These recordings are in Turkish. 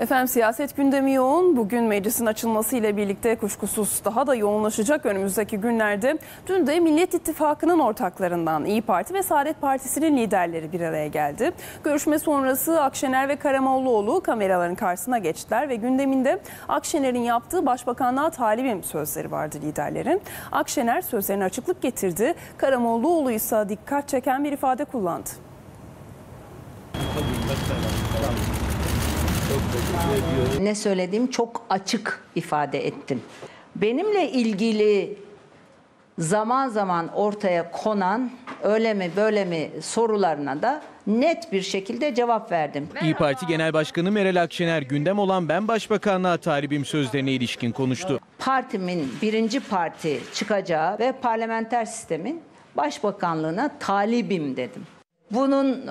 Efendim siyaset gündemi yoğun. Bugün meclisin açılması ile birlikte kuşkusuz daha da yoğunlaşacak önümüzdeki günlerde. Dün de Millet İttifakı'nın ortaklarından İyi Parti ve Saadet Partisi'nin liderleri bir araya geldi. Görüşme sonrası Akşener ve Karamollaoğlu kameraların karşısına geçtiler ve gündeminde Akşener'in yaptığı başbakanlığa talibim sözleri vardı liderlerin. Akşener sözlerine açıklık getirdi. Karamollaoğlu ise dikkat çeken bir ifade kullandı. Ne söylediğim çok açık ifade ettim. Benimle ilgili zaman zaman ortaya konan öyle mi böyle mi sorularına da net bir şekilde cevap verdim. İyi Parti Genel Başkanı Meral Akşener gündem olan ben başbakanlığa talibim sözlerine ilişkin konuştu. Partimin birinci parti çıkacağı ve parlamenter sistemin başbakanlığına talibim dedim. Bunun e,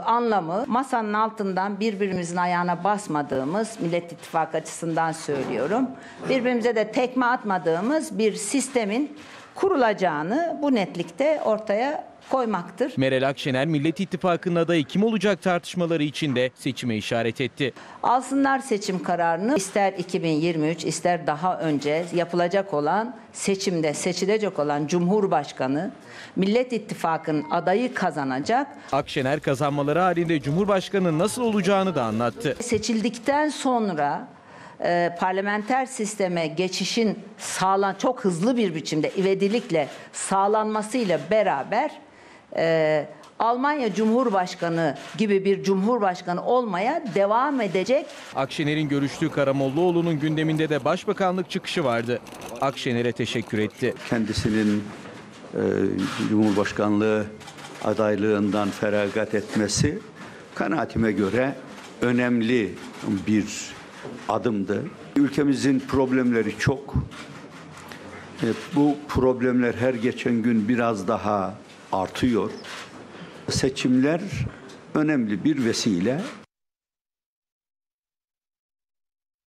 anlamı masanın altından birbirimizin ayağına basmadığımız, Millet İttifakı açısından söylüyorum, birbirimize de tekme atmadığımız bir sistemin kurulacağını bu netlikte ortaya koymaktır. Meral Akşener Millet İttifakı'nın adayı kim olacak tartışmaları içinde seçime işaret etti. Alsınlar seçim kararını ister 2023 ister daha önce yapılacak olan seçimde seçilecek olan Cumhurbaşkanı Millet İttifakı'nın adayı kazanacak. Akşener kazanmaları halinde Cumhurbaşkanı nasıl olacağını da anlattı. Seçildikten sonra e, parlamenter sisteme geçişin sağlan çok hızlı bir biçimde ivedilikle sağlanmasıyla beraber e, Almanya Cumhurbaşkanı gibi bir cumhurbaşkanı olmaya devam edecek Akşener'in görüştüğü Karamollaoğlu'nun gündeminde de başbakanlık çıkışı vardı. Akşener'e teşekkür etti. kendisinin e, Cumhurbaşkanlığı adaylığından feragat etmesi kanaatime göre önemli bir adımdı. Ülkemizin problemleri çok. E, bu problemler her geçen gün biraz daha artıyor. Seçimler önemli bir vesile.